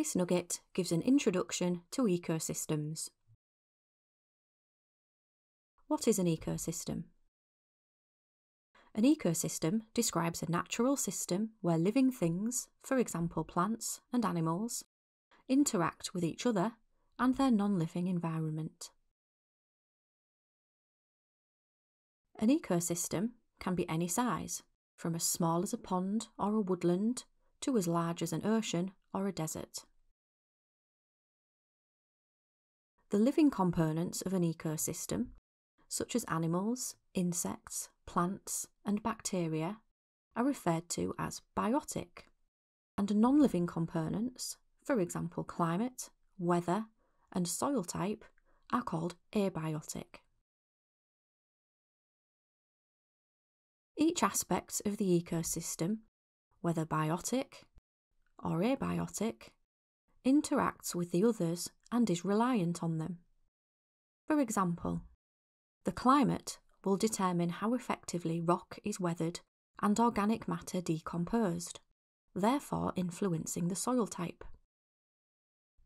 This nugget gives an introduction to ecosystems. What is an ecosystem? An ecosystem describes a natural system where living things, for example plants and animals, interact with each other and their non-living environment. An ecosystem can be any size, from as small as a pond or a woodland to as large as an ocean or a desert. The living components of an ecosystem, such as animals, insects, plants, and bacteria, are referred to as biotic, and non living components, for example climate, weather, and soil type, are called abiotic. Each aspect of the ecosystem, whether biotic or abiotic, interacts with the others and is reliant on them. For example, the climate will determine how effectively rock is weathered and organic matter decomposed, therefore influencing the soil type.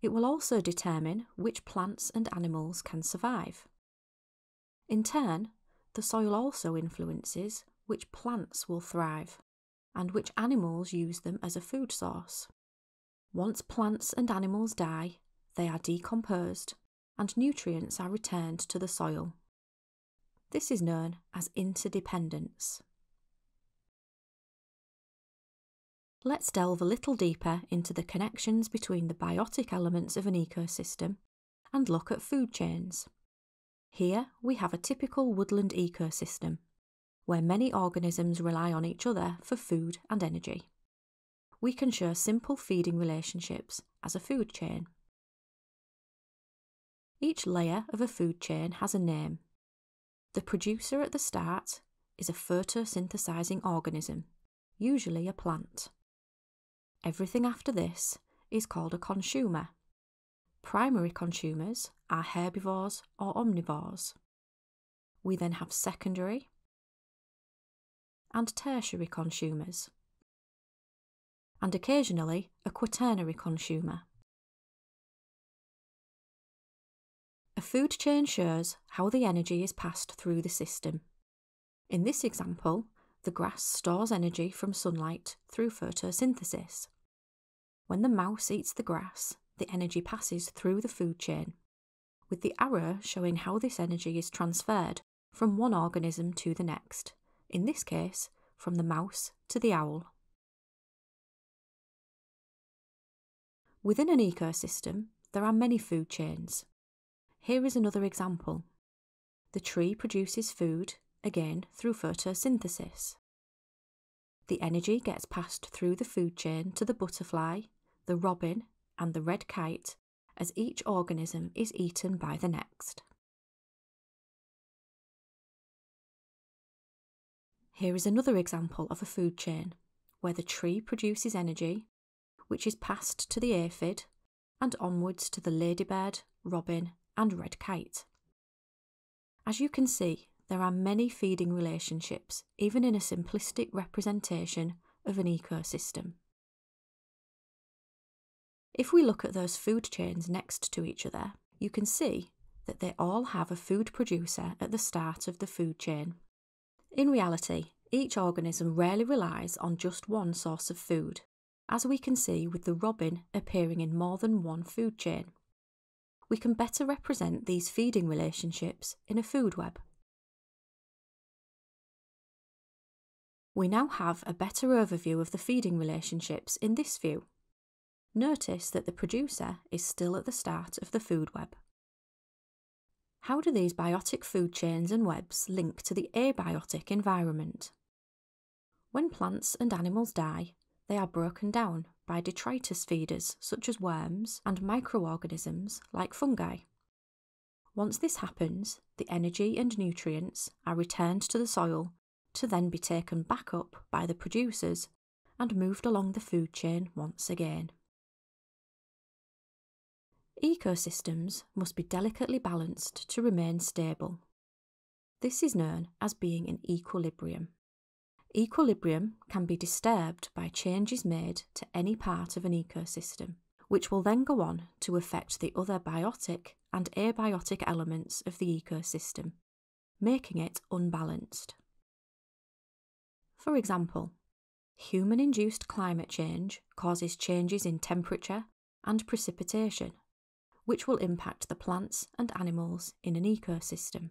It will also determine which plants and animals can survive. In turn, the soil also influences which plants will thrive, and which animals use them as a food source. Once plants and animals die, they are decomposed and nutrients are returned to the soil. This is known as interdependence. Let's delve a little deeper into the connections between the biotic elements of an ecosystem and look at food chains. Here we have a typical woodland ecosystem where many organisms rely on each other for food and energy. We can show simple feeding relationships as a food chain. Each layer of a food chain has a name. The producer at the start is a photosynthesizing organism, usually a plant. Everything after this is called a consumer. Primary consumers are herbivores or omnivores. We then have secondary, and tertiary consumers, and occasionally a quaternary consumer. Food chain shows how the energy is passed through the system. In this example, the grass stores energy from sunlight through photosynthesis. When the mouse eats the grass, the energy passes through the food chain, with the arrow showing how this energy is transferred from one organism to the next in this case, from the mouse to the owl. Within an ecosystem, there are many food chains. Here is another example. The tree produces food, again through photosynthesis. The energy gets passed through the food chain to the butterfly, the robin, and the red kite as each organism is eaten by the next. Here is another example of a food chain, where the tree produces energy, which is passed to the aphid and onwards to the ladybird, robin, and red kite. As you can see, there are many feeding relationships, even in a simplistic representation of an ecosystem. If we look at those food chains next to each other, you can see that they all have a food producer at the start of the food chain. In reality, each organism rarely relies on just one source of food, as we can see with the robin appearing in more than one food chain. We can better represent these feeding relationships in a food web. We now have a better overview of the feeding relationships in this view. Notice that the producer is still at the start of the food web. How do these biotic food chains and webs link to the abiotic environment? When plants and animals die, they are broken down by detritus feeders such as worms and microorganisms like fungi. Once this happens, the energy and nutrients are returned to the soil to then be taken back up by the producers and moved along the food chain once again. Ecosystems must be delicately balanced to remain stable. This is known as being in equilibrium. Equilibrium can be disturbed by changes made to any part of an ecosystem, which will then go on to affect the other biotic and abiotic elements of the ecosystem, making it unbalanced. For example, human induced climate change causes changes in temperature and precipitation, which will impact the plants and animals in an ecosystem.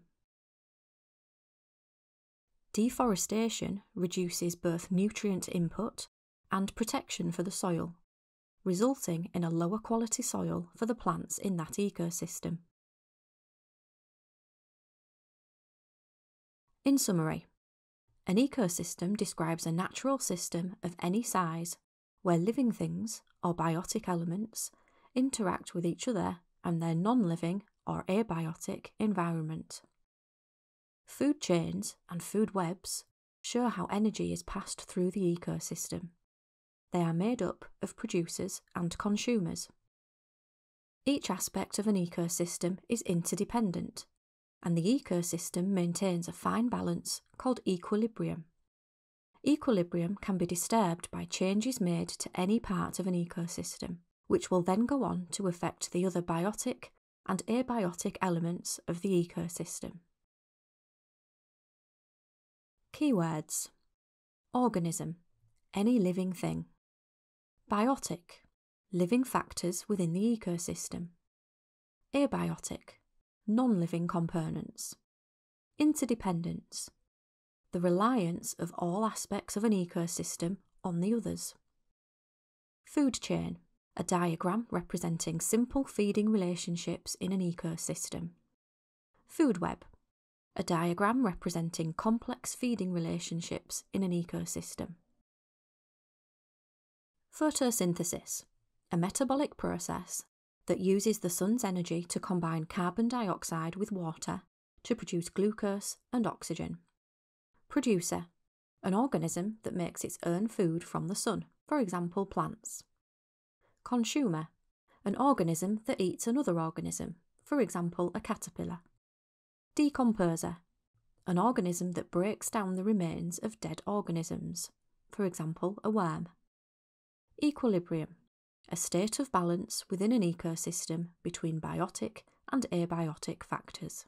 Deforestation reduces both nutrient input and protection for the soil, resulting in a lower quality soil for the plants in that ecosystem. In summary, an ecosystem describes a natural system of any size where living things, or biotic elements, interact with each other and their non living or abiotic environment. Food chains and food webs show how energy is passed through the ecosystem. They are made up of producers and consumers. Each aspect of an ecosystem is interdependent, and the ecosystem maintains a fine balance called equilibrium. Equilibrium can be disturbed by changes made to any part of an ecosystem, which will then go on to affect the other biotic and abiotic elements of the ecosystem. Keywords Organism, any living thing. Biotic, living factors within the ecosystem. Abiotic, non living components. Interdependence, the reliance of all aspects of an ecosystem on the others. Food chain, a diagram representing simple feeding relationships in an ecosystem. Food web, a diagram representing complex feeding relationships in an ecosystem. Photosynthesis, a metabolic process that uses the sun's energy to combine carbon dioxide with water to produce glucose and oxygen. Producer, an organism that makes its own food from the sun, for example, plants. Consumer, an organism that eats another organism, for example, a caterpillar. Decomposer, an organism that breaks down the remains of dead organisms, for example, a worm. Equilibrium, a state of balance within an ecosystem between biotic and abiotic factors.